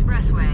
Expressway.